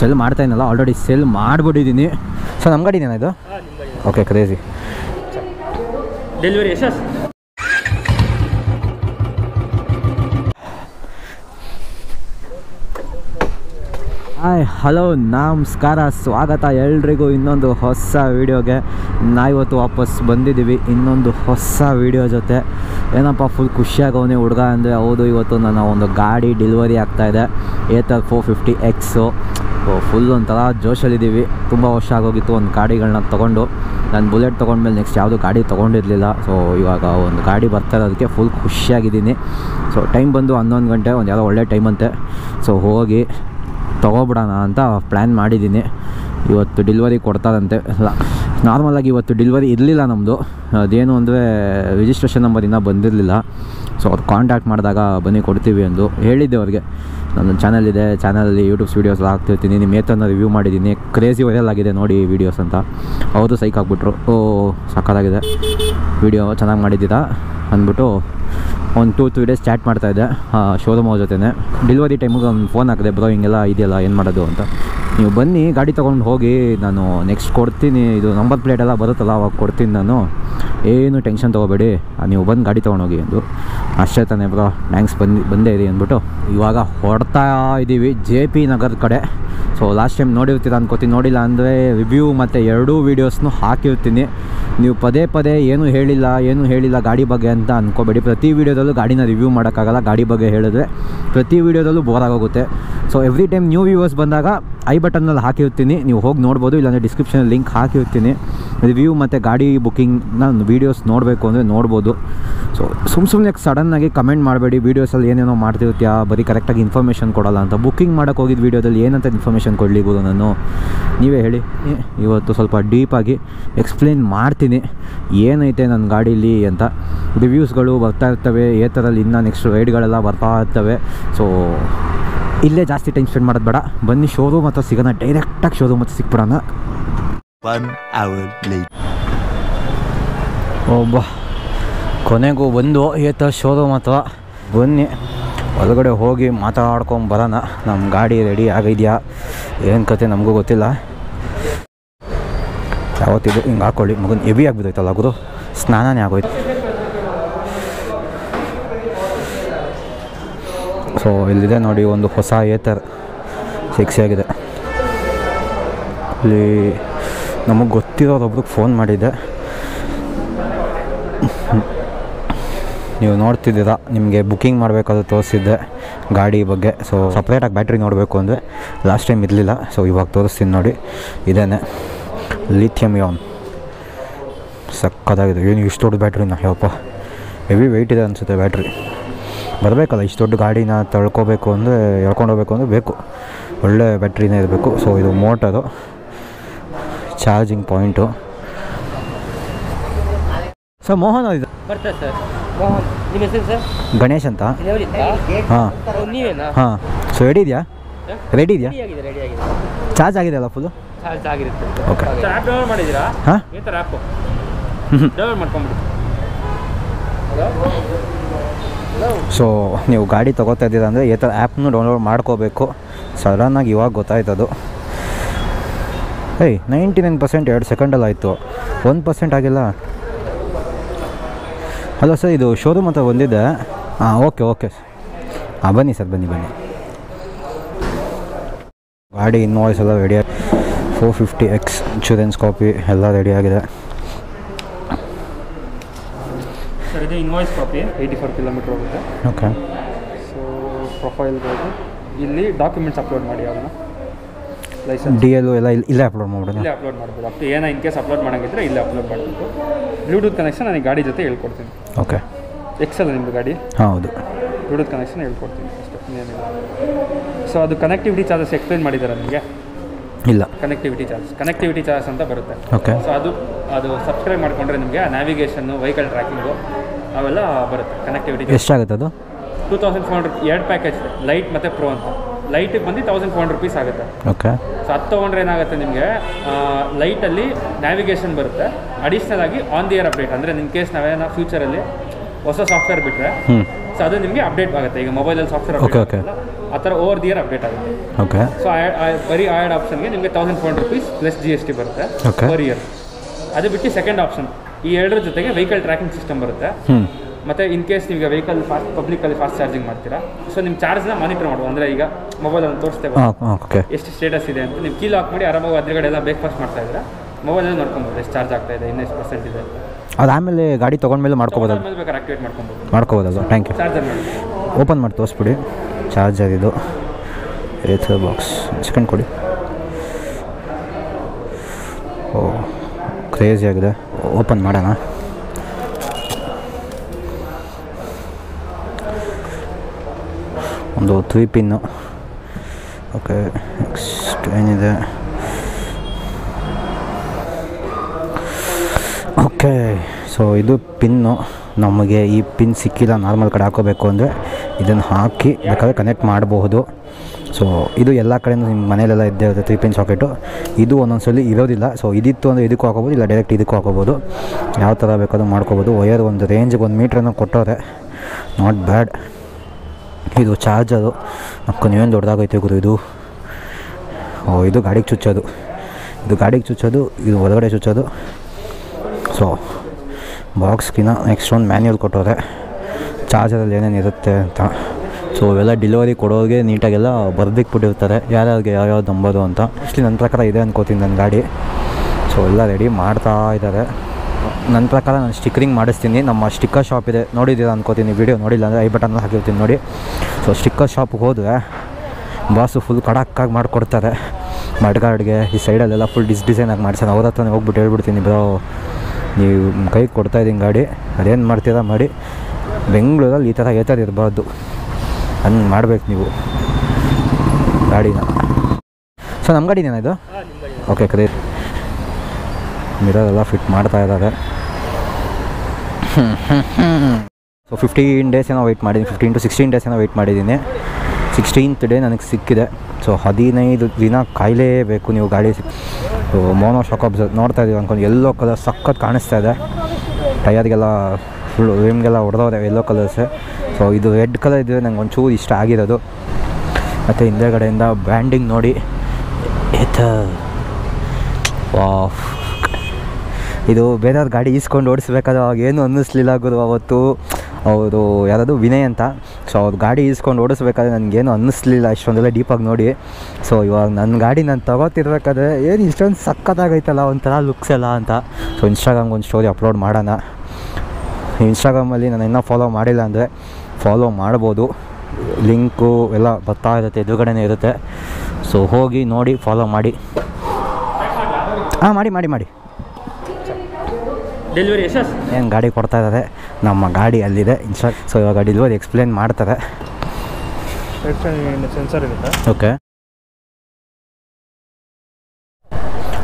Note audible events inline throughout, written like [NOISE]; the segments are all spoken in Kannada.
ಸೆಲ್ ಮಾಡ್ತಾ ಇದ್ದೀನಲ್ಲ ಆಲ್ರೆಡಿ ಸೆಲ್ ಮಾಡಿಬಿಟ್ಟಿದ್ದೀನಿ. ಸೊ ನಮ್ಮ ಗಾಡಿನೇನಾ ಇದು? ಓಕೆ ಕ್ರೇಜಿ ಡೆಲಿವರಿ ಯಶಸ್? ಹಾಯ್ ಹಲೋ ನಮಸ್ಕಾರ ಸ್ವಾಗತ ಎಲ್ರಿಗೂ ಇನ್ನೊಂದು ಹೊಸ ವೀಡಿಯೋಗೆ ನಾವಿವತ್ತು ವಾಪಸ್ ಬಂದಿದ್ದೀವಿ ಇನ್ನೊಂದು ಹೊಸ ವೀಡಿಯೋ ಜೊತೆ. ಏನಪ್ಪ ಫುಲ್ ಖುಷಿಯಾಗವನೇ ಹುಡುಗ ಅಂದರೆ ಹೌದು ಇವತ್ತು ನನ್ನ ಒಂದು ಗಾಡಿ ಡೆಲಿವರಿ ಆಗ್ತಾಯಿದೆ Ather four fifty X full ಒಂಥರ ಜೋಶಲ್ಲಿದ್ದೀವಿ. ತುಂಬ ವರ್ಷ ಆಗೋಗಿತ್ತು ಒಂದು ಗಾಡಿಗಳನ್ನ ತೊಗೊಂಡು. ನಾನು ಬುಲೆಟ್ ತೊಗೊಂಡ್ಮೇಲೆ ನೆಕ್ಸ್ಟ್ ಯಾವುದು ಗಾಡಿ ತೊಗೊಂಡಿರಲಿಲ್ಲ. ಸೊ ಇವಾಗ ಒಂದು ಗಾಡಿ ಬರ್ತಾ ಇರೋದಕ್ಕೆ ಫುಲ್ ಖುಷಿಯಾಗಿದ್ದೀನಿ. ಸೊ ಟೈಮ್ ಬಂದು ಹನ್ನೊಂದು ಗಂಟೆ ಒಂದು ಯಾವುದೋ ಒಳ್ಳೆ ಟೈಮ್ ಅಂತೆ. ಸೊ ಹೋಗಿ ತೊಗೊಬಿಡೋಣ ಅಂತ ಪ್ಲ್ಯಾನ್ ಮಾಡಿದ್ದೀನಿ. ಇವತ್ತು ಡಿಲ್ವರಿ ಕೊಡ್ತಾರಂತೆ. ಅಲ್ಲ ನಾರ್ಮಲಾಗಿ ಇವತ್ತು ಡಿಲ್ವರಿ ಇರಲಿಲ್ಲ ನಮ್ಮದು ಅದೇನು ಅಂದರೆ ರಿಜಿಸ್ಟ್ರೇಷನ್ ನಂಬರ್ ಇನ್ನೂ ಬಂದಿರಲಿಲ್ಲ. ಸೊ ಅವ್ರು ಕಾಂಟ್ಯಾಕ್ಟ್ ಮಾಡಿದಾಗ ಬನ್ನಿ, ಕೊಡ್ತೀವಿ ಎಂದು ಹೇಳಿದ್ದೆ ಅವ್ರಿಗೆ. ನನ್ನ ಚಾನಲ್ ಇದೆ ಚಾನಲಲ್ಲಿ ಯೂಟ್ಯೂಬ್ಸ್ ವೀಡಿಯೋಸ್ ಹಾಕ್ತಿರ್ತೀನಿ. ನಿಮ್ಮ ಏತನ ರಿವ್ಯೂ ಮಾಡಿದ್ದೀನಿ ಕ್ರೇಜಿ ವೈರಲ್ ಆಗಿದೆ ನೋಡಿ ವೀಡಿಯೋಸ್ ಅಂತ. ಅವರು ಸೈಕ್ ಹಾಕ್ಬಿಟ್ರು ಓ ಸಕ್ಕತ್ತಾಗಿದೆ ವೀಡಿಯೋ ಚೆನ್ನಾಗಿ ಮಾಡಿದ್ದೀರಾ ಅಂದ್ಬಿಟ್ಟು ಒಂದು ಟೂ ತ್ರೀ ಡೇಸ್ ಚಾಟ್ ಮಾಡ್ತಾಯಿದ್ದೆ ಶೋರೂಮ್ ಅವ್ರ ಜೊತೆ ಡೆಲಿವರಿ ಟೈಮಿಗೆ ಒಂದು ಫೋನ್ ಹಾಕಿದೆ ಬ್ರೋ ಹಿಂಗೆಲ್ಲ ಇದೆಯಲ್ಲ, ಏನು ಮಾಡೋದು? ಅಂತ. ನೀವು ಬನ್ನಿ, ಗಾಡಿ ತೊಗೊಂಡು ಹೋಗಿ, ನಾನು ನೆಕ್ಸ್ಟ್ ಕೊಡ್ತೀನಿ. ಇದು ನಂಬರ್ ಪ್ಲೇಟ್ ಎಲ್ಲ ಬರುತ್ತಲ್ಲ, ಅವಾಗ ಕೊಡ್ತೀನಿ ನಾನು. ಏನು ಟೆನ್ಷನ್ ತೊಗೋಬೇಡಿ. ನೀವು ಬಂದು ಗಾಡಿ ತೊಗೊಂಡೋಗಿ ಎಂದು ಅಷ್ಟೇ ತಾನೇ ಬ್ರೋ ಥ್ಯಾಂಕ್ಸ್ ಬಂದು, ಬಂದೇ ಇರಿ, ಅಂದ್ಬಿಟ್ಟು ಇವಾಗ ಹೊಡ್ತಾ ಇದ್ದೀವಿ ಜೆ ಪಿ ನಗರದ ಕಡೆ. ಸೊ ಲಾಸ್ಟ್ ಟೈಮ್ ನೋಡಿರ್ತೀರ ಅನ್ಕೋತೀನಿ. ನೋಡಿಲ್ಲ ಅಂದರೆ ರಿವ್ಯೂ ಮತ್ತು ಎರಡೂ ವೀಡಿಯೋಸ್ನೂ ಹಾಕಿರ್ತೀನಿ. ನೀವು ಪದೇ ಪದೇ ಏನು ಹೇಳಿಲ್ಲ ಏನು ಹೇಳಿಲ್ಲ ಗಾಡಿ ಬಗ್ಗೆ ಅಂತ ಅಂದ್ಕೋಬೇಡಿ ಪ್ರತಿ ವೀಡಿಯೋದಲ್ಲೂ ಗಾಡಿನ ರಿವ್ಯೂ ಮಾಡೋಕ್ಕಾಗಲ್ಲ, ಗಾಡಿ ಬಗ್ಗೆ ಹೇಳಿದ್ರೆ ಪ್ರತಿ ವೀಡಿಯೋದಲ್ಲೂ ಬೋರ್ ಆಗೋಗುತ್ತೆ. So every time new viewers ಬಂದಾಗ ಐ ಬಟನ್ನಲ್ಲಿ ಹಾಕಿರ್ತೀನಿ. ನೀವು ಹೋಗಿ ನೋಡ್ಬೋದು, ಇಲ್ಲಾಂದರೆ ಡಿಸ್ಕ್ರಿಪ್ಷನಲ್ಲಿ ಲಿಂಕ್ ಹಾಕಿರ್ತೀನಿ. ರಿವ್ಯೂ ಮತ್ತು ಗಾಡಿ ಬುಕ್ಕಿಂಗ್ನ ವೀಡಿಯೋಸ್ ನೋಡಬೇಕು ಅಂದರೆ ನೋಡ್ಬೋದು. ಸೊ ಸುಮ್ಮ ಸುಮ್ಮನೆ ಸಡನ್ನಾಗಿ ಕಮೆಂಟ್ ಮಾಡಬೇಡಿ. ವೀಡಿಯೋಸಲ್ಲಿ ಏನೇನೋ ಮಾಡ್ತಿರ್ತೀಯಾ, ಬರೀ ಕರೆಕ್ಟಾಗಿ ಇನ್ಫಾರ್ಮೇಷನ್ ಕೊಡಲ್ಲ ಅಂತ. ಬುಕ್ಕಿಂಗ್ ಮಾಡೋಕ್ಕೆ ಹೋಗಿದ್ದು ವೀಡಿಯೋದಲ್ಲಿ ಏನಂತ ಇನ್ಫಾರ್ಮೇಷನ್ ಕೊಡಲಿ ಕೊಡಲಿಬೋದು ನಾನು ನೀವೇ ಹೇಳಿ. ಇವತ್ತು ಸ್ವಲ್ಪ ಡೀಪಾಗಿ ಎಕ್ಸ್ಪ್ಲೇನ್ ಮಾಡ್ತೀನಿ. ಏನೈತೆ ನನ್ನ ಗಾಡೀಲಿ ಅಂತ. ರಿವ್ಯೂಸ್ಗಳು ಬರ್ತಾ ಇರ್ತವೆ. ಏತರಲ್ಲಿ ಇನ್ನೂ ನೆಕ್ಸ್ಟ್ ರೈಡ್ಗಳೆಲ್ಲ ಬರ್ತಾ ಇರ್ತವೆ. ಸೊ ಇಲ್ಲೇ ಜಾಸ್ತಿ ಟೈಮ್ ಸ್ಪೆಂಡ್ ಮಾಡೋದು ಬೇಡ. ಬನ್ನಿ ಶೋರೂಮ್ ಹತ್ರ ಸಿಗೋಣ. ಡೈರೆಕ್ಟಾಗಿ ಶೋರೂಮ್ ಹತ್ರ ಸಿಕ್ಬಿಡೋಣ. ಒಬ್ಬ ಕೊನೆಗೂ ಬಂದು ಏತ ಶೋರೂಮ್ ಅಥವಾ ಬನ್ನಿ. ಒಳಗಡೆ ಹೋಗಿ ಮಾತಾಡ್ಕೊಂಡು ಬರೋಣ. ನಮ್ಮ ಗಾಡಿ ರೆಡಿ ಆಗಿದೆಯಾ? ಏನು ಕತೆ ನಮಗೂ ಗೊತ್ತಿಲ್ಲ. ಯಾವತ್ತಿದು ಹಿಂಗೆ ಹಾಕ್ಕೊಳ್ಳಿ ಮಗನ ಹೆವಿ ಆಗಿಬಿದ್ದೈತಲ್ಲ ಗುರು. ಸ್ನಾನನೇ ಆಗೋಯ್ತು. ಸೊ ಇಲ್ಲಿದೆ ನೋಡಿ ಒಂದು ಹೊಸ ಏತರ್ ಸಿಕ್ಸಿ ಆಗಿದೆ. ಇಲ್ಲಿ ನಮಗೆ ಗೊತ್ತಿರೋರೊಬ್ರಿಗೆ ಫೋನ್ ಮಾಡಿದ್ದೆ. ನೀವು ನೋಡ್ತಿದ್ದೀರಾ, ನಿಮಗೆ ಬುಕ್ಕಿಂಗ್ ಮಾಡಬೇಕಾದ್ರೆ ತೋರಿಸಿದ್ದೆ ಗಾಡಿ ಬಗ್ಗೆ. ಸೊ ಸಪ್ರೇಟಾಗಿ ಬ್ಯಾಟ್ರಿ ನೋಡಬೇಕು ಅಂದರೆ ಲಾಸ್ಟ್ ಟೈಮ್ ಇರಲಿಲ್ಲ ಸೊ ಇವಾಗ ತೋರಿಸ್ತೀನಿ ನೋಡಿ. ಇದೇ ಲಿಥಿಯಮ್ ಯೋನ್ ಸಕ್ಕತ್ತಾಗಿದೆ. ಏನು ಇಷ್ಟು ದೊಡ್ಡ ಬ್ಯಾಟ್ರಿನ ಯಾವಪ್ಪ ಹೆವಿ ವೆಯ್ಟ್ ಇದೆ ಅನಿಸುತ್ತೆ ಬ್ಯಾಟ್ರಿ ಬರಬೇಕಲ್ಲ, ಇಷ್ಟು ದೊಡ್ಡ ಗಾಡಿನ ತಳ್ಕೋಬೇಕು ಅಂದರೆ, ಎಳ್ಕೊಂಡು ಹೋಗ್ಬೇಕು ಅಂದರೆ ಬೇಕು. ಒಳ್ಳೆ ಬ್ಯಾಟ್ರಿನೇ ಇರಬೇಕು. ಸೊ ಇದು motor charging point sir Mohan ಇದು ಬರ್ತಾರೆ ಸರ್. ನಿಮ್ಮ ಹೆಸರು ಸರ್? ಗಣೇಶ್ ಅಂತ? ಹಾಂ. ನೀವೇನಾ? ಹಾಂ. ಸೊ ರೆಡಿ ಇದೆಯಾ? ರೆಡಿ ಇದೆಯಾ? ಚಾರ್ಜ್ ಆಗಿದೆ ಅಲ್ಲ ಆಗಿದೆ. ಚಾರ್ಜ್ ಆಗಿದೆಯಲ್ಲ ಫುಲ್ಲು ಚಾರ್ಜ್ ಆಗಿರುತ್ತೆ. Okay. ಆ್ಯಪ್ ಡೌನ್ಲೋಡ್ ಮಾಡಿದ್ದೀರಾ? ಹಾಂ? ಈ ಥರ ಆ್ಯಪು ಡೌನ್ಲೋಡ್ ಮಾಡ್ಕೊಂಬಿಡಿ ಸೊ ನೀವು ಗಾಡಿ ತಗೋತಾ ಇದ್ದೀರಾ ಅಂದರೆ ಈ ಥರ ಆ್ಯಪ್ನು ಡೌನ್ಲೋಡ್ ಮಾಡ್ಕೋಬೇಕು. ಸಡನ್ನಾಗಿ ಇವಾಗ ಗೊತ್ತಾಯ್ತದು. ಏಯ್ ನೈಂಟಿ ನೈನ್ ಪರ್ಸೆಂಟ್ ಎರಡು ಸೆಕೆಂಡಲ್ಲಿ ಆಯಿತು. ಒಂದು ಪರ್ಸೆಂಟ್ ಆಗಿಲ್ಲ. ಹಲೋ ಸರ್ ಇದು ಶೋರೂಮ್ ಹತ್ರ ಬಂದಿದ್ದೆ. ಹಾಂ ಓಕೆ ಓಕೆ ಸರ್ ಹಾಂ ಬನ್ನಿ ಸರ್ ಬನ್ನಿ ಬನ್ನಿ. ಗಾಡಿ ಇನ್ವಾಯ್ಸ್ ಎಲ್ಲ ready four fifty X insurance copy ಎಲ್ಲ ರೆಡಿಯಾಗಿದೆ ಸರ್ ಇದು invoice copy eighty four kilometre ಹೋಗುತ್ತೆ ಓಕೆ ಸೊ ಪ್ರೊಫೈಲ್ ಇಲ್ಲಿ ಡಾಕ್ಯುಮೆಂಟ್ಸ್ ಅಪ್ಲೋಡ್ ಮಾಡಿ ಅದನ್ನ ಲೈಸೆನ್ಸ್ ಡಿ ಎಲ್ಲು ಎಲ್ಲ ಇಲ್ಲೇ ಅಪ್ಲೋಡ್ ಮಾಡ್ಬಿಡೋಣ ಇಲ್ಲೇ ಅಪ್ಲೋಡ್ ಮಾಡ್ಬೋದು ಅಪ್ ಏನೋ ಇನ್ ಕೇಸ್ ಅಪ್ಲೋಡ್ ಮಾಡೋಂಗಿದ್ರೆ ಇಲ್ಲೇ ಅಪ್ಲೋಡ್ ಮಾಡಬೇಕು ಬ್ಲೂಟೂತ್ ಕನೆಕ್ಷನ್ ನನಗೆ ಗಾಡಿ ಜೊತೆ ಹೇಳ್ಕೊಡ್ತೀನಿ. ಓಕೆ. ಎಕ್ಸಲ್ ನಿಮ್ಮದು ಗಾಡಿ? ಹೌದು. ಬ್ಲೂಟೂತ್ ಕನೆಕ್ಷನ್ ಹೇಳ್ಕೊಡ್ತೀನಿ. ಅಷ್ಟೇ ಇನ್ನೇನಿಲ್ಲ. ಸೊ ಅದು ಕನೆಕ್ಟಿವಿಟಿ ಚಾರ್ಜಸ್ ಎಕ್ಸ್ಪ್ಲೈನ್ ಮಾಡಿದ್ದಾರೆ ನಿಮಗೆ? ಇಲ್ಲ. ಕನೆಕ್ಟಿವಿಟಿ ಚಾರ್ಜ್ ಕನೆಕ್ಟಿವಿಟಿ ಚಾರ್ಜಸ್ ಅಂತ ಬರುತ್ತೆ. ಓಕೆ. ಸೊ ಅದು ಅದು ಸಬ್ಸ್ಕ್ರೈಬ್ ಮಾಡಿಕೊಂಡ್ರೆ ನಿಮಗೆ ನ್ಯಾವಿಗೇಷನ್ನು ವೆಹಿಕಲ್ ಟ್ರ್ಯಾಕಿಂಗು ಅವೆಲ್ಲ ಬರುತ್ತೆ. ಕನೆಕ್ಟಿವಿಟಿ ಎಷ್ಟಾಗುತ್ತೆ ಅದು? ಟೂ ತೌಸಂಡ್ ಫೋರ್ ಹಂಡ್ರೆಡ್ ಎರಡು ಪ್ಯಾಕೇಜ್ ಲೈಟ್ ಮತ್ತು ಪ್ರೋ ಅಂತ. ಲೈಟಿಗೆ ಬಂದು ತೌಸಂಡ್ ಫೋರ್ ಹಂಡ್ರೆಡ್ ರುಪೀಸ್ ಆಗುತ್ತೆ. ಓಕೆ ಸೊ ಅದು ತೊಗೊಂಡ್ರೆ ಏನಾಗುತ್ತೆ ನಿಮಗೆ ಲೈಟಲ್ಲಿ ನ್ಯಾವಿಗೇಷನ್ ಬರುತ್ತೆ. ಅಡಿಷ್ನಲ್ ಆಗಿ ಆನ್ ದಿ ಇಯರ್ ಅಪ್ಡೇಟ್ ಅಂದರೆ ನಿಮ್ಮ ಕೇಸ್ ನಾವೇನೋ ಫ್ಯೂಚರಲ್ಲಿ ಹೊಸ ಸಾಫ್ಟ್ವೇರ್ ಬಿಟ್ಟರೆ ಸೊ ಅದು ನಿಮಗೆ ಅಪ್ಡೇಟ್ ಆಗುತ್ತೆ. ಈಗ ಮೊಬೈಲಲ್ಲಿ ಸಾಫ್ಟ್ವೇರ್ ಓಕೆ ಅಪ್ಡೇಟ್. ಆ ಥರ ಓವರ್ ದಿ ಇಯರ್ ಅಪ್ಡೇಟ್ ಆಗುತ್ತೆ. ಓಕೆ ಸೊ ಬರೀ ಆ್ಯಡ್ ಆಪ್ಷನ್ಗೆ ನಿಮಗೆ thousand four hundred rupees plus G S T ಬರುತ್ತೆ. ಪರ್ ಇಯರ್ ಅದು ಬಿಟ್ಟು ಸೆಕೆಂಡ್ ಆಪ್ಷನ್ ಈ ಎರಡರ ಜೊತೆಗೆ ವೆಹಿಕಲ್ ಟ್ರ್ಯಾಕಿಂಗ್ ಸಿಸ್ಟಮ್ ಬರುತ್ತೆ. ಮತ್ತು ಇನ್ ಕೇಸ್ ನೀವು ವೆಹಿಕಲ್ ಫಾಸ್ಟ್ ಪಬ್ಲಿಕಲ್ಲಿ ಫಾಸ್ಟ್ ಚಾರ್ಜಿಂಗ್ ಮಾಡ್ತೀರಾ? ಸೊ ನಿಮ್ಮ ಚಾರ್ಜ್ನ ಮಾನಿಟರ್ ಮಾಡುವ. ಅಂದರೆ ಈಗ ಮೊಬೈಲನ್ನು ತೋರಿಸ್ತೇವೆ ಎಷ್ಟು ಸ್ಟೇಟಸ್ ಇದೆ ಅಂತ ನೀವು ಕೀಲ್ ಹಾಕ್ ಮಾಡಿ ಆರಾಮಾಗಿ ಅದ್ರಗಡೆ ಎಲ್ಲ ಬ್ರೇಕ್ಫಾಸ್ಟ್ ಮಾಡ್ತಾ ಇದ್ದೀರಾ? ಮೊಬೈಲಲ್ಲಿ ನೋಡ್ಕೊಬೋದು ಎಷ್ಟು ಚಾರ್ಜ್ ಆಗ್ತಾ ಇದೆ ಇನ್ನೆಷ್ಟು ಪರ್ಸೆಂಟ್ ಇದೆ ಅದಾದಮೇಲೆ ಗಾಡಿ ತೊಗೊಂಡ್ಮೇಲೆ ಮಾಡ್ಕೋಬೋದಲ್ಲ ಆಮೇಲೆ ಬೇಕಾದ್ರೆ ಆಕ್ಟಿವೇಟ್ ಮಾಡ್ಕೊಬೋದು. ಮಾಡ್ಕೋಬೋದಲ್ವ? ಥ್ಯಾಂಕ್ ಯು ಚಾರ್ಜರ್ ಮಾಡಿ. ಓಪನ್ ಮಾಡಿ ತೋರಿಸ್ಬಿಡಿ. ಚಾರ್ಜ್ ಇದು. ಏಥರ್ ಬಾಕ್ಸ್ ಚಿಕನ್ ಕೊಡಿ. ಓ ಕ್ರೇಜಿ ಆಗಿದೆ. ಓಪನ್ ಮಾಡೋಣ. ಒಂದು ತ್ರೀ ಪಿನ್ನು ಓಕೆ ನೆಕ್ಸ್ಟ್ ಏನಿದೆ? ಓಕೆ ಸೊ ಇದು ಪಿನ್ನು ನಮಗೆ ಈ ಪಿನ್ ಸಿಕ್ಕಿಲ್ಲ. ನಾರ್ಮಲ್ ಕಡೆ ಹಾಕೋಬೇಕು ಅಂದರೆ ಇದನ್ನು ಹಾಕಿ ಬೇಕಾದ್ರೆ ಕನೆಕ್ಟ್ ಮಾಡಬಹುದು. ಸೊ ಇದು ಎಲ್ಲ ಕಡೆಯೂ ನಿಮ್ಮ ಮನೇಲೆಲ್ಲ ಇದ್ದೇ ಇರುತ್ತೆ ತ್ರೀ ಪಿನ್ ಸಾಕೆಟು ಇದು ಒಂದೊಂದ್ಸಲಿ ಇರೋದಿಲ್ಲ. ಸೊ ಇದಿತ್ತು ಅಂದರೆ ಇದಕ್ಕೂ ಹಾಕೋಬೋದು ಇಲ್ಲ ಡೈರೆಕ್ಟ್ ಇದಕ್ಕೂ ಹಾಕೋಬೋದು ಯಾವ ಥರ ಬೇಕಾದ್ರೂ ಮಾಡ್ಕೋಬೋದು ವಯರ್ ಒಂದು ರೇಂಜ್ಗೆ ಒಂದು ಮೀಟ್ರನ್ನು ಕೊಟ್ಟವ್ರೆ ನಾಟ್ ಬ್ಯಾಡ್ ಇದು ಚಾರ್ಜರು. ಅಕ್ಕ ನೀವೇನು ದೊಡ್ಡದಾಗೈತೆ ಗುರು ಇದು? ಓ, ಇದು ಗಾಡಿಗೆ ಚುಚ್ಚೋದು. ಇದು ಗಾಡಿಗೆ ಚುಚ್ಚೋದು, ಇದು ಹೊರಗಡೆ ಚುಚ್ಚೋದು. ಸೊ ಬಾಕ್ಸ್ಗಿನ ನೆಕ್ಸ್ಟ್ ಒಂದು ಮ್ಯಾನ್ಯಲ್ ಕೊಟ್ಟವ್ರೆ ಚಾರ್ಜರಲ್ಲಿ ಏನೇನು ಇರುತ್ತೆ ಅಂತ. ಸೊ ಇವೆಲ್ಲ ಡೆಲಿವರಿ ಕೊಡೋರಿಗೆ ನೀಟಾಗೆಲ್ಲ ಬರ್ದಿಕ್ಬಿಟ್ಟಿರ್ತಾರೆ. ಯಾರ್ಯಾರಿಗೆ ಯಾವ್ಯಾವ್ದು ನಂಬೋದು ಅಂತ. ಇಷ್ಟು ನನ್ನ ಪ್ರಕಾರ ಇದೆ ಅನ್ಕೋತೀನಿ ನನ್ನ ಗಾಡಿ. ಸೊ ಎಲ್ಲ ರೆಡಿ ಮಾಡ್ತಾ ಇದ್ದಾರೆ. ನನ್ನ ಪ್ರಕಾರ ನಾನು ಸ್ಟಿಕ್ಕರಿಂಗ್ ಮಾಡಿಸ್ತೀನಿ. ನಮ್ಮ ಸ್ಟಿಕ್ಕರ್ ಶಾಪ್ ಇದೆ. ನೋಡಿದ್ದೀರಾ ಅನ್ಕೋತೀನಿ. ವೀಡಿಯೋ ನೋಡಿಲ್ಲ ಅಂದರೆ ಐ ಬಟನ್ ಹಾಕಿರ್ತೀನಿ ನೋಡಿ. ಸೊ ಸ್ಟಿಕ್ಕರ್ ಶಾಪ್ಗೆ ಹೋದರೆ ಬಾಸು ಫುಲ್ ಕಡಕ್ಕಾಗಿ ಮಾಡಿಕೊಡ್ತಾರೆ. ಮಡ್ಗಾಡ್ಗೆ ಈ ಸೈಡಲ್ಲೆಲ್ಲ ಫುಲ್ ಡಿಸ್ ಡಿಸೈನಾಗಿ ಮಾಡಿಸೋಣ ಅವ್ರ ಹತ್ರನೇ ಹೋಗ್ಬಿಟ್ಟು ಹೇಳ್ಬಿಡ್ತೀನಿ ಬ್ರೋ ನೀವು ಕೈ ಕೊಡ್ತಾಯಿದ್ದೀನಿ ಗಾಡಿ. ಅದೇನು ಮಾಡ್ತೀರಾ ಮಾಡಿ. ಬೆಂಗಳೂರಲ್ಲಿ ಈ ಥರ ಏತಾರೆ ಇರಬಾರ್ದು ಹಂಗೆ ಮಾಡ್ಬೇಕು ನೀವು. ಗಾಡಿನ. ಸೊ ನಮ್ಮ ಗಾಡಿನೇನಾ ಇದು? ಓಕೆ ಕ್ರೇ ಮಿರರೆಲ್ಲ ಫಿಟ್ ಮಾಡ್ತಾ ಇದ್ದಾರೆ. ಸೊ ಫಿಫ್ಟೀನ್ ಡೇಸ್ ಏನೋ ವೆಯ್ಟ್ ಮಾಡಿದ್ದೀನಿ ಫಿಫ್ಟೀನ್ ಟು ಸಿಕ್ಸ್ಟೀನ್ ಡೇಸ್ ಏನೋ ವೆಯ್ಟ್ ಮಾಡಿದ್ದೀನಿ ಸಿಕ್ಸ್ಟೀನ್ತ್ ಡೇ ನನಗೆ ಸಿಕ್ಕಿದೆ. ಸೊ ಹದಿನೈದು ದಿನ ಕಾಯಲೇಬೇಕು ನೀವು ಗಾಡಿ ಮೋನೋ ಶಾಕ್ ಅಬ್ಸರ್ ನೋಡ್ತಾ ಇದ್ದೀವಿ ಅನ್ಕೊಂಡು ಎಲ್ಲೋ ಕಲರ್ ಸಖತ್ ಕಾಣಿಸ್ತಾ ಇದೆ. ಟಯರ್ಗೆಲ್ಲ ಫುಲ್ಲು ರಿಮ್ಗೆಲ್ಲ ಹೊಡೆದವ್ರೆ ಎಲ್ಲೋ ಕಲರ್ಸ್ ಸೊ ಇದು ರೆಡ್ ಕಲರ್ ಇದ್ದರೆ ನಂಗೆ ಒಂಚೂರು ಇಷ್ಟ ಆಗಿರೋದು. ಮತ್ತು ಹಿಂದೆಗಡೆಯಿಂದ ಬ್ರ್ಯಾಂಡಿಂಗ್ ನೋಡಿ. ಎಥ ವಾಫ್ ಇದು ಬೇರೆಯವ್ರ ಗಾಡಿ ಈಸ್ಕೊಂಡು ಓಡಿಸ್ಬೇಕಾದ್ರೆ ಅವಾಗ ಏನು ಅನ್ನಿಸ್ಲಿಲ್ಲ ಗುರು ಅವತ್ತು. ಅವರು ಯಾರದು ವಿನಯ್ ಅಂತ. ಸೊ ಅವ್ರ ಗಾಡಿ ಈಸ್ಕೊಂಡು ಓಡಿಸ್ಬೇಕಾದ್ರೆ ನನಗೇನು ಅನ್ನಿಸ್ಲಿಲ್ಲ, ಇಷ್ಟೊಂದೆಲ್ಲ ಡೀಪಾಗಿ ನೋಡಿ. ಸೊ ಇವಾಗ ನನ್ನ ಗಾಡಿ ನಾನು ತಗೋತಿರ್ಬೇಕಾದ್ರೆ ಏನು ಇಷ್ಟೊಂದು ಸಕ್ಕತ್ತಾಗೈತಲ್ಲ ಒಂಥರ ಲುಕ್ಸ್ ಎಲ್ಲ ಅಂತ. ಸೊ ಇನ್ಸ್ಟಾಗ್ರಾಮ್ಗೆ ಒಂದು ಸ್ಟೋರಿ ಅಪ್ಲೋಡ್ ಮಾಡೋಣ. ಇನ್ಸ್ಟಾಗ್ರಾಮಲ್ಲಿ ನಾನು ಇನ್ನೂ ಫಾಲೋ ಮಾಡಿಲ್ಲ ಅಂದರೆ ಫಾಲೋ ಮಾಡ್ಬೋದು. ಲಿಂಕು ಎಲ್ಲ ಬರ್ತಾ ಇರುತ್ತೆ, ಎದುರುಗಡೆನೇ ಇರುತ್ತೆ. ಸೊ ಹೋಗಿ ನೋಡಿ ಫಾಲೋ ಮಾಡಿ. ಹಾಂ, ಮಾಡಿ ಮಾಡಿ ಮಾಡಿ. ಡೆಲಿವರಿ ಯಶಸ್ ಏನು ಗಾಡಿ ಕೊಡ್ತಾ ಇದ್ದಾರೆ ನಮ್ಮ ಗಾಡಿ ಅಲ್ಲಿದೆ ಇನ್ಸ್ಟಾ ಸೊ ಇವಾಗ ಡೆಲಿವರಿ ಎಕ್ಸ್ಪ್ಲೇನ್ ಮಾಡ್ತಾರೆ. ಸೆನ್ಸರ್ ಇರುತ್ತೆ? ಓಕೆ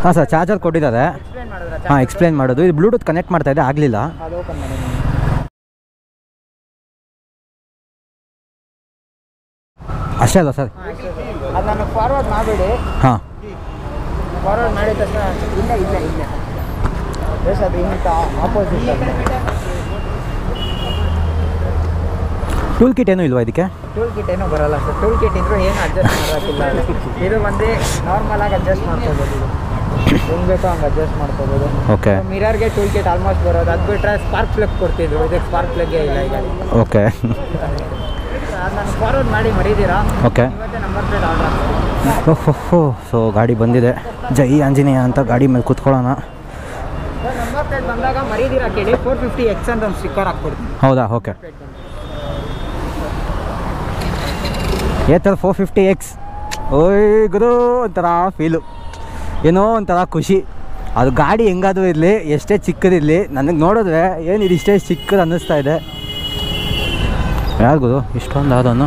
ಹಾಂ ಸರ್ ಚಾರ್ಜರ್ ಕೊಟ್ಟಿದ್ದಾರೆ. ಹಾಂ ಎಕ್ಸ್ಪ್ಲೇನ್ ಮಾಡೋದು. ಇದು ಬ್ಲೂಟೂತ್ ಕನೆಕ್ಟ್ ಮಾಡ್ತಾ ಇದೆ ಆಗಲಿಲ್ಲ. ಅಷ್ಟೇ ಅಲ್ಲ ಸರ್ ಅದು ನಾನು ಫಾರ್ವರ್ಡ್ ಮಾಡಬೇಡಿ. ಹಾಂ. ಎಸ್ ಅದು ಇಂಥ ಆಪೋಸಿಟ್ ಟೂಲ್ ಕಿಟ್ ಏನೂ ಇಲ್ವಾ ಇದಕ್ಕೆ? ಟೂಲ್ಕಿಟ್ ಏನೂ ಬರಲ್ಲ ಸರ್. ಟೂಲ್ ಕಿಟ್ ಇದ್ರೂ ಏನು ಅಡ್ಜಸ್ಟ್ ಮಾಡೋಕ್ಕಿಲ್ಲ ಇದು ಬಂದು ನಾರ್ಮಲ್ ಆಗಿ ಅಡ್ಜಸ್ಟ್ ಮಾಡ್ಕೋಬೋದು ಇದು. ಹೆಂಗೆ ಬೇಕೋ ಹಂಗೆ ಅಡ್ಜಸ್ಟ್ ಮಾಡ್ಕೋಬೋದು. ಓಕೆ ಮಿರರ್ಗೆ ಟೂಲ್ ಕಿಟ್ ಆಲ್ಮೋಸ್ಟ್ ಬರೋದು. ಅದು ಬಿಟ್ಟರೆ ಸ್ಪಾರ್ಕ್ ಪ್ಲಗ್ ಕೊಡ್ತಿದ್ರು. ಇದಕ್ಕೆ ಸ್ಪಾರ್ಕ್ ಪ್ಲಗ್ಗೆ ಇಲ್ಲ ಈಗ. ಓಕೆ ನಾನು ಫಾರ್ವರ್ಡ್ ಮಾಡಿ ಮರಿದ್ದೀರಾ ಓಕೆ ನಂಬರ್ ಪ್ಲೇಟ್ ಆರ್ಡರ್ ಓಹೋ ಸೊ ಗಾಡಿ ಬಂದಿದೆ. ಜೈ ಆಂಜನೇಯ ಅಂತ ಗಾಡಿ ಮೇಲೆ ಕೂತ್ಕೊಳ್ಳೋಣ. ಬಂದಾಗ ಮರೀದಿರಾ ಕೇಳಿ ಫೋರ್ ಫಿಫ್ಟಿ ಎಕ್ಸ್ ಅಂತ ಒಂದು ಸ್ಟಿಕ್ಕರ್ ಹಾಕ್ಬಿಡ್ತೀನಿ ಹೌದಾ? ಓಕೆ ಏ ಥರ ಫೋರ್ ಫಿಫ್ಟಿ ಎಕ್ಸ್ ಓಯ್ ಗುರು, ಒಂಥರ ಫೀಲು ಏನೋ ಒಂಥರ ಖುಷಿ. ಅದು ಗಾಡಿ ಹೆಂಗಾದರೂ ಇರಲಿ, ಎಷ್ಟೇ ಚಿಕ್ಕದಿರಲಿ, ನನಗೆ ನೋಡಿದ್ರೆ ಏನು ಇದು ಇಷ್ಟೇ ಚಿಕ್ಕದು ಅನ್ನಿಸ್ತಾ ಇದೆ. ಯಾರು ಗುರು? ಇಷ್ಟೊಂದು ಆದೋನು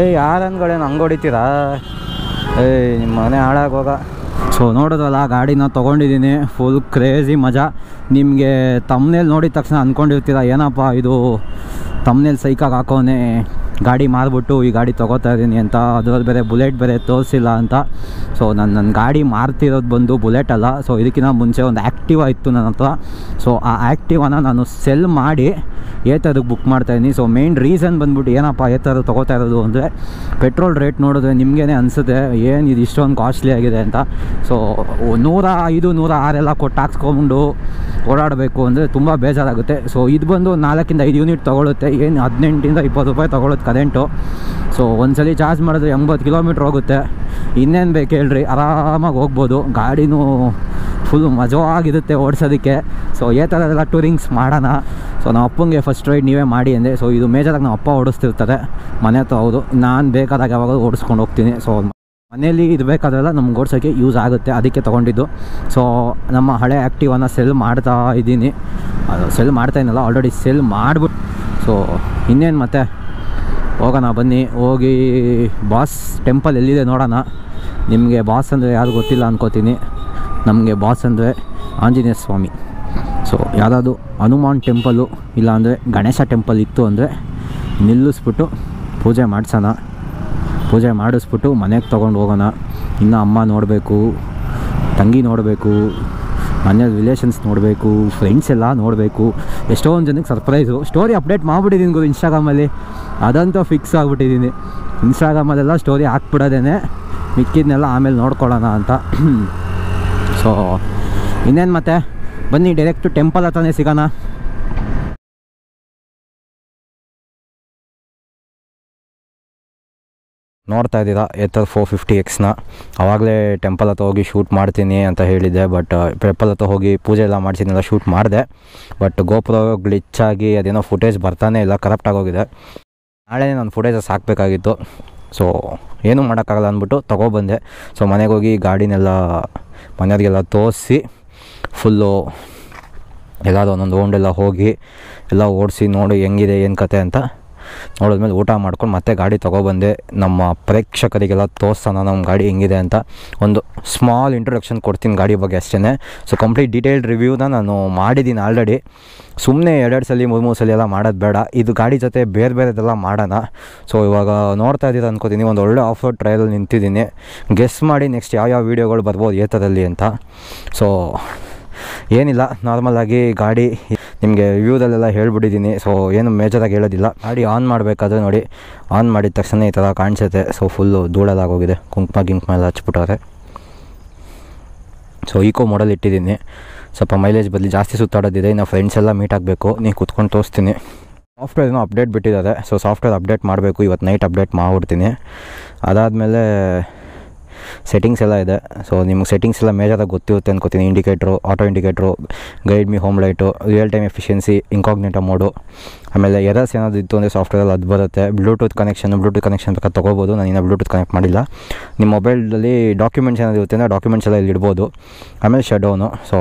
ಏ ಯಾರು ಅಂದ್ಗಳೇನು? ಹಂಗೆ ಹೊಡಿತೀರಾ? ಏಯ್ ನಿಮ್ಮ ಮನೆ ಹಾಳಾಗೋಗ ಸೊ ನೋಡೋದಲ್ಲ ಗಾಡಿನ ತೊಗೊಂಡಿದ್ದೀನಿ. ಫುಲ್ ಕ್ರೇಜಿ ಮಜಾ. ನಿಮಗೆ ತಮ್ಮನೇಲಿ ನೋಡಿದ ತಕ್ಷಣ ಅಂದ್ಕೊಂಡಿರ್ತೀರ ಏನಪ್ಪ ಇದು? ತಮ್ಮನೇಲಿ ಸೈಕಾಗಿ ಹಾಕೋನೆ. ಗಾಡಿ ಮಾರಿಬಿಟ್ಟು ಈ ಗಾಡಿ ತೊಗೋತಾ ಇದ್ದೀನಿ ಅಂತ, ಅದ್ರಲ್ಲಿ ಬೇರೆ ಬುಲೆಟ್ ಬೇರೆ ತೋರಿಸಿಲ್ಲ ಅಂತ. ಸೊ ನಾನು ನನ್ನ ಗಾಡಿ ಮಾರ್ತಿರೋದು ಬಂದು ಬುಲೆಟ್ ಅಲ್ಲ. ಸೊ ಇದಕ್ಕಿಂತ ಮುಂಚೆ ಒಂದು ಆ್ಯಕ್ಟಿವಾ ಇತ್ತು ನನ್ನ ಹತ್ರ. ಸೊ ಆ ಆ್ಯಕ್ಟಿವಾನ ನಾನು ಸೆಲ್ ಮಾಡಿ ಏತರಕ್ಕೆ ಬುಕ್ ಮಾಡ್ತಾಯಿದ್ದೀನಿ ಸೊ ಮೇನ್ ರೀಸನ್ ಬಂದ್ಬಿಟ್ಟು ಏನಪ್ಪ ಏತರ ತೊಗೋತಾ ಇರೋದು ಅಂದರೆ ಪೆಟ್ರೋಲ್ ರೇಟ್ ನೋಡಿದ್ರೆ ನಿಮಗೇನೆ ಅನಿಸುತ್ತೆ, ಏನು ಇದು ಇಷ್ಟೊಂದು ಕಾಸ್ಟ್ಲಿ ಆಗಿದೆ ಅಂತ. ಸೊ ನೂರ ಐದು, ನೂರ ಆರೆಲ್ಲ ಕೊಟ್ಟು ಹಾಕ್ಸ್ಕೊಂಡು ಓಡಾಡಬೇಕು ಅಂದರೆ ತುಂಬ ಬೇಜಾರಾಗುತ್ತೆ. ಸೊ ಇದು ಬಂದು ನಾಲ್ಕಿಂದ ಐದು ಯೂನಿಟ್ ತೊಗೊಳುತ್ತೆ. ಏನು ಹದಿನೆಂಟಿಂದ ಇಪ್ಪತ್ತು ರೂಪಾಯಿ ತೊಗೊಳುತ್ತೆ. ಕರೆಂಟು ಸೊ ಒಂದ್ಸಲಿ ಚಾರ್ಜ್ ಮಾಡಿದ್ರೆ ಎಂಬತ್ತು ಕಿಲೋಮೀಟ್ರ್ ಹೋಗುತ್ತೆ. ಇನ್ನೇನು ಬೇಕು ಹೇಳ್ರಿ, ಆರಾಮಾಗಿ ಹೋಗ್ಬೋದು. ಗಾಡಿನೂ ಫುಲ್ ಮಜವಾಗಿರುತ್ತೆ ಓಡಿಸೋದಕ್ಕೆ. ಸೊ ಈ ಎಲ್ಲ ಟೂರಿಂಗ್ಸ್ ಮಾಡೋಣ. ಸೊ ನಮ್ಮ ಅಪ್ಪಂಗೆ ಫಸ್ಟ್ ರೈಡ್ ನೀವೇ ಮಾಡಿ ಅಂದೆ. ಸೊ ಇದು ಮೇಜರಾಗಿ ನಮ್ಮ ಅಪ್ಪ ಓಡಿಸ್ತಿರ್ತಾರೆ. ಮನೆ ಹತ್ರ ಹೌದು. ನಾನು ಬೇಕಾದಾಗ ಯಾವಾಗ ಓಡಿಸ್ಕೊಂಡು ಹೋಗ್ತೀನಿ. ಸೊ ಮನೇಲಿ ಇರಬೇಕಾದ್ರೆಲ್ಲ ನಮ್ಗೆ ಓಡಿಸೋಕ್ಕೆ ಯೂಸ್ ಆಗುತ್ತೆ. ಅದಕ್ಕೆ ತೊಗೊಂಡಿದ್ದು. ಸೊ ನಮ್ಮ ಹಳೆ ಆ್ಯಕ್ಟಿವನ್ನು ಸೆಲ್ ಮಾಡ್ತಾ ಇದ್ದೀನಿ. ಅದು ಸೆಲ್ ಮಾಡ್ತಾ ಇದ್ದಲ್ಲ ಆಲ್ರೆಡಿ ಸೆಲ್ ಮಾಡಿಬಿಟ್ಟು ಸೊ ಇನ್ನೇನು ಮತ್ತೆ? ಹೋಗೋಣ, ಬನ್ನಿ. ಹೋಗಿ ಬಾಸ್ ಟೆಂಪಲ್ ಎಲ್ಲಿದೆ ನೋಡೋಣ. ನಿಮಗೆ ಬಾಸ್ ಅಂದರೆ ಯಾರು ಗೊತ್ತಿಲ್ಲ ಅನ್ಕೋತೀನಿ. ನಮಗೆ ಬಾಸ್ ಅಂದರೆ ಆಂಜನೇಯ ಸ್ವಾಮಿ. ಸೊ ಯಾರಾದರೂ ಹನುಮಾನ್ ಟೆಂಪಲು ಇಲ್ಲಾಂದರೆ ಗಣೇಶ ಟೆಂಪಲ್ ಇತ್ತು ಅಂದರೆ ನಿಲ್ಲಿಸ್ಬಿಟ್ಟು ಪೂಜೆ ಮಾಡಿಸೋಣ. ಪೂಜೆ ಮಾಡಿಸ್ಬಿಟ್ಟು ಮನೆಗೆ ತೊಗೊಂಡು ಹೋಗೋಣ. ಇನ್ನು ಅಮ್ಮ ನೋಡಬೇಕು, ತಂಗಿ ನೋಡಬೇಕು ಮನೆ ರಿಲೇಷನ್ಸ್ ನೋಡಬೇಕು ಫ್ರೆಂಡ್ಸ್ ಎಲ್ಲ ನೋಡಬೇಕು. ಎಷ್ಟೊಂದು ಜನಕ್ಕೆ ಸರ್ಪ್ರೈಸು ಸ್ಟೋರಿ ಅಪ್ಡೇಟ್ ಮಾಡಿಬಿಟ್ಟಿದ್ದೀನಿ ಗುರು ಇನ್ಸ್ಟಾಗ್ರಾಮಲ್ಲಿ ಅದಂತೂ ಫಿಕ್ಸ್ ಆಗಿಬಿಟ್ಟಿದ್ದೀನಿ ಇನ್ಸ್ಟಾಗ್ರಾಮಲ್ಲೆಲ್ಲ ಸ್ಟೋರಿ ಹಾಕ್ಬಿಡೋದೇನೆ. ಮಿಕ್ಕಿದ್ನೆಲ್ಲ ಆಮೇಲೆ ನೋಡ್ಕೊಳ್ಳೋಣ ಅಂತ. [CLEARS THROAT] ಸೊ ಇನ್ನೇನು ಮತ್ತೆ? ಬನ್ನಿ ಡೈರೆಕ್ಟು ಟೆಂಪಲ್ ಹತ್ರನೇ ಸಿಗೋಣ. ನೋಡ್ತಾ ಇದ್ದೀರಾ ಎತ್ತರ್ ಫೋರ್ ಫಿಫ್ಟಿ ಎಕ್ಸ್ನ ಆವಾಗಲೇ ಟೆಂಪಲ್ ಹತ್ರ ಹೋಗಿ ಶೂಟ್ ಮಾಡ್ತೀನಿ ಅಂತ ಹೇಳಿದ್ದೆ ಬಟ್ ಟೆಂಪಲ್ ಹತ್ರ ಹೋಗಿ ಪೂಜೆ ಎಲ್ಲ ಮಾಡಿಸಿದ್ನೆಲ್ಲ ಶೂಟ್ ಮಾಡಿದೆ. ಬಟ್ ಗೋಪುರ ಆಗಿ ಅದೇನೋ ಫುಟೇಜ್ ಬರ್ತಾನೆ ಇಲ್ಲ ಕರಪ್ಟ್ ಆಗೋಗಿದೆ ನಾಳೆ ನಾನು ಫುಟೇಜಸ್ ಹಾಕಬೇಕಾಗಿತ್ತು ಸೊ ಏನೂ ಮಾಡೋಕ್ಕಾಗಲ್ಲ ಅಂದ್ಬಿಟ್ಟು ತೊಗೊಬಂದೆ ಸೊ ಮನೆಗೆ ಹೋಗಿ ಗಾಡಿನೆಲ್ಲ, ಮನೆಯವ್ರಿಗೆಲ್ಲ ತೋರಿಸಿ ಫುಲ್ಲು ಎಲ್ಲಾದ್ರು ಒಂದೊಂದು ರೌಂಡೆಲ್ಲ ಹೋಗಿ, ಎಲ್ಲ ಓಡಿಸಿ ನೋಡಿ ಹೆಂಗಿದೆ, ಏನು ಕತೆ ಅಂತ ನೋಡಿದ್ಮೇಲೆ ಊಟ ಮಾಡ್ಕೊಂಡು ಮತ್ತೆ ಗಾಡಿ ತೊಗೊಬಂದೆ. ನಮ್ಮ ಪ್ರೇಕ್ಷಕರಿಗೆಲ್ಲ ತೋರಿಸೋಣ, ನಮ್ಮ ಗಾಡಿ ಹೆಂಗಿದೆ ಅಂತ ಒಂದು ಸ್ಮಾಲ್ ಇಂಟ್ರೊಡಕ್ಷನ್ ಕೊಡ್ತೀನಿ ಗಾಡಿ ಬಗ್ಗೆ ಅಷ್ಟೇ ಸೊ ಕಂಪ್ಲೀಟ್ ಡೀಟೇಲ್ಡ್ ರಿವ್ಯೂನ ನಾನು ಮಾಡಿದ್ದೀನಿ ಆಲ್ರೆಡಿ ಸುಮ್ಮನೆ ಎರಡೆರಡು ಸಲ, ಮೂರು ಮೂರು ಸಲ ಎಲ್ಲ ಮಾಡೋದು ಬೇಡ. ಇದು ಗಾಡಿ ಜೊತೆ ಬೇರೆ ಬೇರೆದೆಲ್ಲ ಮಾಡೋಣ. ಸೊ ಇವಾಗ ನೋಡ್ತಾ ಇದ್ದೀರ ಅನ್ಕೋತೀನಿ. ಒಂದು ಒಳ್ಳೆ ಆಫ್ ರೋಡ್ ಟ್ರಯಲಲ್ಲಿ ನಿಂತಿದ್ದೀನಿ. ಗೆಸ್ ಮಾಡಿ ನೆಕ್ಸ್ಟ್ ಯಾವ್ಯಾವ ವೀಡಿಯೋಗಳು ಬರ್ಬೋದು, ಏತದಲ್ಲಿ ಅಂತ. ಸೊ ಏನಿಲ್ಲ ನಾರ್ಮಲಾಗಿ ಗಾಡಿ ನಿಮಗೆ ರಿವ್ಯೂದಲ್ಲೆಲ್ಲ ಹೇಳ್ಬಿಟ್ಟಿದ್ದೀನಿ. ಸೊ ಏನು ಮೇಜರಾಗಿ ಹೇಳೋದಿಲ್ಲ. ಗಾಡಿ ಆನ್ ಮಾಡಬೇಕಾದ್ರೆ ನೋಡಿ ಆನ್ ಮಾಡಿದ ತಕ್ಷಣ ಈ ಥರ ಕಾಣಿಸುತ್ತೆ. ಸೊ ಫುಲ್ಲು ಧೂಳಲಾಗೋಗಿದೆ. ಕುಂಕುಮ, ಗಿಂಕುಮ ಎಲ್ಲ ಹಚ್ಬಿಟ್ಟವ್ರೆ. ಸೊ ಈಕೋ ಮಾಡಲ್ ಇಟ್ಟಿದ್ದೀನಿ. ಸ್ವಲ್ಪ ಮೈಲೇಜ್ ಬದಲು ಜಾಸ್ತಿ ಸುತ್ತಾಡೋದಿದೆ. ಇನ್ನು ಫ್ರೆಂಡ್ಸ್ ಎಲ್ಲ ಮೀಟ್ ಆಗಬೇಕು. ನೀವು ಕುತ್ಕೊಂಡು ತೋರಿಸ್ತೀನಿ. ಸಾಫ್ಟ್ವೇರ್ ಏನೋ ಅಪ್ಡೇಟ್ ಬಿಟ್ಟಿದ್ದಾರೆ. ಸೊ ಸಾಫ್ಟ್ವೇರ್ ಅಪ್ಡೇಟ್ ಮಾಡಬೇಕು. ಇವತ್ತು ನೈಟ್ ಅಪ್ಡೇಟ್ ಮಾಡಿಬಿಡ್ತೀನಿ. ಅದಾದಮೇಲೆ ಸೆಟ್ಟಿಂಗ್ಸ್ ಎಲ್ಲ ಇದೆ. ಸೊ ನಿಮ್ಗೆ ಸೆಟ್ಟಿಂಗ್ಸ್ ಎಲ್ಲ ಮೇಜರಾಗಿ ಗೊತ್ತಿರುತ್ತೆ ಅನ್ಕೋತೀನಿ. Indicator auto indicator guide me home light real time efficiency incognito mode ಆಮೇಲೆ ಎರರ್ಸ್ ಏನಾದರೂ ಇತ್ತು ಅಂದರೆ ಸಾಫ್ಟ್ವೇರಲ್ಲಿ ಅದು ಬರುತ್ತೆ. ಬ್ಲೂಟೂತ್ ಕನೆಕ್ಷನ್ ಬ್ಲೂಟೂತ್ ಕನೆಕ್ಷನ್ ಬೇಕಾದ್ರೆ ತೊಗೋಬೋದು. ನಾನು ಇನ್ನೂ ಬ್ಲೂಟೂತ್ ಕನೆಕ್ಟ್ ಮಾಡಿಲ್ಲ. ನಿಮ್ಮ ಮೊಬೈಲಲ್ಲಿ ಡಾಕ್ಯುಮೆಂಟ್ಸ್ ಏನಾದ್ರು ಇರುತ್ತೆ ಅಂದರೆ ಡಾಕ್ಯುಮೆಂಟ್ಸ್ ಎಲ್ಲ ಇಲ್ಲಿ ಇಡ್ಬೋದು. ಆಮೇಲೆ ಶಡೌನು ಸೊ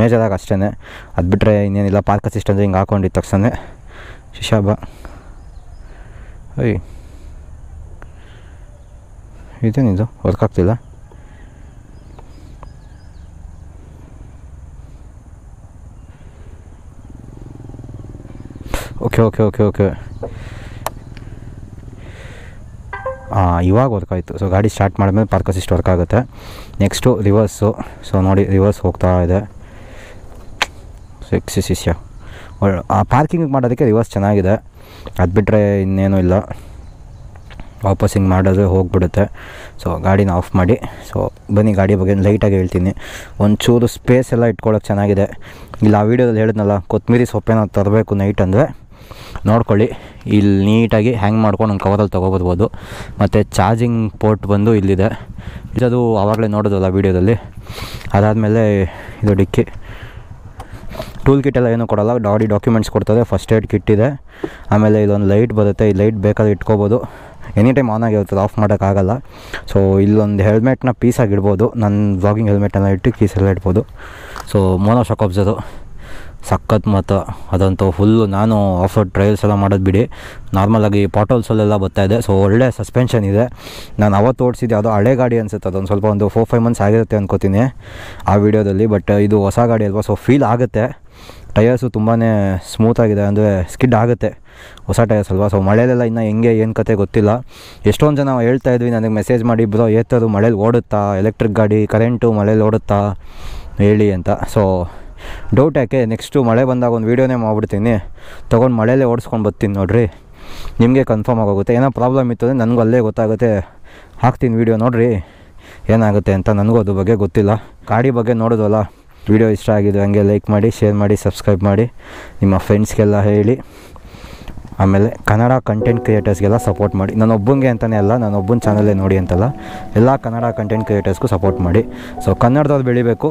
ಮೇಜರಾಗಿ ಅಷ್ಟೇ ಅದು ಬಿಟ್ಟರೆ ಇನ್ನೇನಿಲ್ಲ. ಪಾರ್ಕ್ ಅಸಿಸ್ಟೆಂಟ್ ಹಿಂಗೆ ಹಾಕೊಂಡಿದ್ದ ತಕ್ಷಣ ಶಿಶಾಬ ಅಯ್ಯ ಇದೇನಿದು ವರ್ಕ್ ಆಗ್ತಿಲ್ಲ ಓಕೆ ಓಕೆ ಓಕೆ ಓಕೆ ಹಾಂ ಇವಾಗ ವರ್ಕ್ ಆಯಿತು ಸೊ ಗಾಡಿ ಸ್ಟಾರ್ಟ್ ಮಾಡಿದ್ಮೇಲೆ ಪಾರ್ಕ್ ಅಸಿಸ್ಟ್ ವರ್ಕ್ ಆಗುತ್ತೆ. ನೆಕ್ಸ್ಟು ರಿವರ್ಸು ಸೊ ನೋಡಿ ರಿವರ್ಸ್ ಹೋಗ್ತಾ ಇದೆ. ಸಿಕ್ಸ್ ಶಿಷ್ಯ ಆ ಪಾರ್ಕಿಂಗ್ ಮಾಡೋದಕ್ಕೆ ರಿವರ್ಸ್ ಚೆನ್ನಾಗಿದೆ. ಅದು ಬಿಟ್ಟರೆ ಇನ್ನೇನೂ ಇಲ್ಲ. ವಾಪಸ್ ಹಿಂಗೆ ಮಾಡಿದ್ರೆ ಹೋಗ್ಬಿಡುತ್ತೆ. ಸೊ ಗಾಡಿನ ಆಫ್ ಮಾಡಿ. ಸೊ ಬನ್ನಿ, ಗಾಡಿ ಬಗ್ಗೆ ಲೈಟಾಗಿ ಹೇಳ್ತೀನಿ. ಒಂಚೂರು ಸ್ಪೇಸ್ ಎಲ್ಲ ಇಟ್ಕೊಳ್ಳೋಕೆ ಚೆನ್ನಾಗಿದೆ. ಇಲ್ಲ, ಆ ವೀಡಿಯೋದಲ್ಲಿ ಹೇಳಿದ್ನಲ್ಲ ಕೊತ್ತಂಬರಿ ಸೊಪ್ಪೇನೋ ತರಬೇಕು ನೈಟ್ ಅಂದರೆ ನೋಡ್ಕೊಳ್ಳಿ. ಇಲ್ಲಿ ನೀಟಾಗಿ ಹ್ಯಾಂಗ್ ಮಾಡ್ಕೊಂಡು ಒಂದು ಕವರಲ್ಲಿ ತೊಗೊಬರ್ಬೋದು. ಮತ್ತು ಚಾರ್ಜಿಂಗ್ ಪೋರ್ಟ್ ಬಂದು ಇಲ್ಲಿದೆ. ಇದದು ಆವಾಗಲೇ ನೋಡೋದಲ್ಲ ವೀಡಿಯೋದಲ್ಲಿ. ಅದಾದಮೇಲೆ ಇದು ಡಿಕ್ಕಿ. ಟೂಲ್ ಕಿಟ್ ಎಲ್ಲ ಏನೂ ಕೊಡಲ್ಲ ಡಾಡಿ ಡಾಕ್ಯುಮೆಂಟ್ಸ್ ಕೊಡ್ತದೆ ಫಸ್ಟ್ ಏಡ್ ಕಿಟ್ ಇದೆ. ಆಮೇಲೆ ಇದೊಂದು ಲೈಟ್ ಬರುತ್ತೆ. ಈ ಲೈಟ್ ಬೇಕಾದ್ರೆ ಇಟ್ಕೋಬೋದು. ಎನಿ ಟೈಮ್ ಆನ್ ಆಗಿರ್ತದೆ ಆಫ್ ಮಾಡೋಕ್ಕಾಗಲ್ಲ. ಸೊ ಇಲ್ಲೊಂದು ಹೆಲ್ಮೆಟ್ನ ಪೀಸಾಗಿ ಇಡ್ಬೋದು ನನ್ನ ವ್ಲಾಗಿಂಗ್ ಹೆಲ್ಮೆಟನ್ನು ಇಟ್ಟು ಪೀಸೆಲ್ಲ ಇಡ್ಬೋದು. ಸೊ ಮೋನೋ ಶಾಕ್ ಅದು. ಸಖತ್ ಮತ್ತು ಅದಂತೂ ಫುಲ್ಲು ನಾನು ಆಫ್ ರೋಡ್ ಟ್ರಯಲ್ಸ್ ಎಲ್ಲ ಮಾಡೋದು ಬಿಡಿ. ನಾರ್ಮಲಾಗಿ ಪಾಟೋಲ್ಸಲ್ಲೆಲ್ಲ ಇದೆ. ಸೊ ಒಳ್ಳೆ ಸಸ್ಪೆನ್ಷನ್ ಇದೆ. ನಾನು ಅವತ್ತು ಓಡಿಸಿದ್ದೆ ಅದು ಹಳೆ ಗಾಡಿ ಅನಿಸುತ್ತೆ. ಅದೊಂದು ಸ್ವಲ್ಪ ಒಂದು ಫೋರ್ ಫೈವ್ ಮಂತ್ಸ್ ಆಗಿರುತ್ತೆ ಅನ್ಕೋತೀನಿ ಆ ವಿಡಿಯೋದಲ್ಲಿ. ಬಟ್ ಇದು ಹೊಸ ಗಾಡಿ ಅಲ್ವಾ? ಸೊ ಫೀಲ್ ಆಗುತ್ತೆ. ಟಯರ್ಸು ತುಂಬಾ ಸ್ಮೂತಾಗಿದೆ ಅಂದರೆ ಸ್ಕಿಡ್ ಆಗುತ್ತೆ. ಹೊಸ ಟೈರ್ಸ್ ಅಲ್ವಾ? ಸೊ ಮಳೆಯಲ್ಲೆಲ್ಲ ಇನ್ನೂ ಹೆಂಗೆ, ಏನು ಕತೆ ಗೊತ್ತಿಲ್ಲ. ಎಷ್ಟೊಂದು ಜನ ಹೇಳ್ತಾ ಇದ್ವಿ, ನನಗೆ ಮೆಸೇಜ್ ಮಾಡಿ, ಬ್ರೋ, ಏತದು ಮಳೇಲಿ ಓಡುತ್ತಾ? ಎಲೆಕ್ಟ್ರಿಕ್ ಗಾಡಿ ಕರೆಂಟು ಮಳೇಲಿ ಓಡುತ್ತಾ? ಹೇಳಿ ಅಂತ. ಸೊ ಡೌಟ್ ಯಾಕೆ? ನೆಕ್ಸ್ಟು ಮಳೆ ಬಂದಾಗ ಒಂದು ವೀಡಿಯೋನೇ ಮಾಡ್ಬಿಡ್ತೀನಿ. ತೊಗೊಂಡು ಮಳೆಯಲ್ಲೇ ಓಡಿಸ್ಕೊಂಡು ಬರ್ತೀನಿ ನೋಡಿರಿ. ನಿಮಗೆ ಕನ್ಫರ್ಮ್ ಆಗೋಗುತ್ತೆ. ಏನೋ ಪ್ರಾಬ್ಲಮ್ ಇತ್ತು ಅಂದರೆ ನನಗೂ ಅಲ್ಲೇ ಗೊತ್ತಾಗುತ್ತೆ. ಹಾಕ್ತೀನಿ ವೀಡಿಯೋ ನೋಡಿರಿ. ಏನಾಗುತ್ತೆ ಅಂತ ನನಗೂ ಅದ್ರ ಬಗ್ಗೆ ಗೊತ್ತಿಲ್ಲ. ಗಾಡಿ ಬಗ್ಗೆ ನೋಡೋದಲ್ಲ ವೀಡಿಯೋ ಇಷ್ಟ ಆಗಿದೆ ಹಂಗೆ ಲೈಕ್ ಮಾಡಿ ಶೇರ್ ಮಾಡಿ ಸಬ್ಸ್ಕ್ರೈಬ್ ಮಾಡಿ. ನಿಮ್ಮ ಫ್ರೆಂಡ್ಸ್ಗೆಲ್ಲ ಹೇಳಿ. ಆಮೇಲೆ ಕನ್ನಡ ಕಂಟೆಂಟ್ ಕ್ರಿಯೇಟರ್ಸ್ಗೆಲ್ಲ ಸಪೋರ್ಟ್ ಮಾಡಿ. ನಾನು ಒಬ್ಬಂಗೆ ಅಂತಲೇ ಅಲ್ಲ, ನಾನು ಒಬ್ಬನ ಚಾನಲೇ ನೋಡಿ ಅಂತಲ್ಲ, ಎಲ್ಲ ಕನ್ನಡ ಕಂಟೆಂಟ್ ಕ್ರಿಯೇಟರ್ಸ್ಗೂ ಸಪೋರ್ಟ್ ಮಾಡಿ. ಸೊ ಕನ್ನಡದವ್ರು ಬೆಳಿಬೇಕು